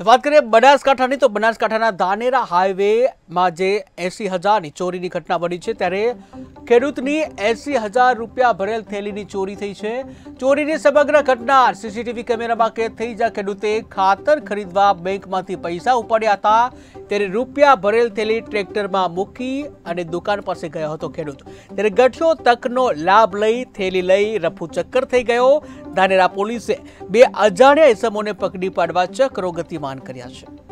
તો વાત કરીએ બનાસકાંઠાની, તો બનાસકાંઠાના ધાનેરા હાઈવેમાં જે એસી હજારની ચોરીની ઘટના બની છે, ત્યારે ખેડૂતની એસી હજાર રૂપિયા ભરેલ થેલીની ચોરી થઈ છે. ચોરીની સમગ્ર ઘટના સીસીટીવી કેમેરામાં કેદ થઈ, જ્યાં ખેડૂતે ખાતર ખરીદવા બેંકમાંથી પૈસા ઉપાડ્યા હતા. ત્યારે રૂપિયા ભરેલ થેલી ટ્રેક્ટરમાં મૂકી અને દુકાન પાસે ગયો હતો ખેડૂત. ત્યારે ગઠિયો તકનો લાભ લઈ થેલી લઈ રફુ ચક્કર થઈ ગયો. ધાનેરા પોલીસે બે અજાણ્યા ઇસમોને પકડી પાડવા ચક્રો ગતિમાન કર્યા છે.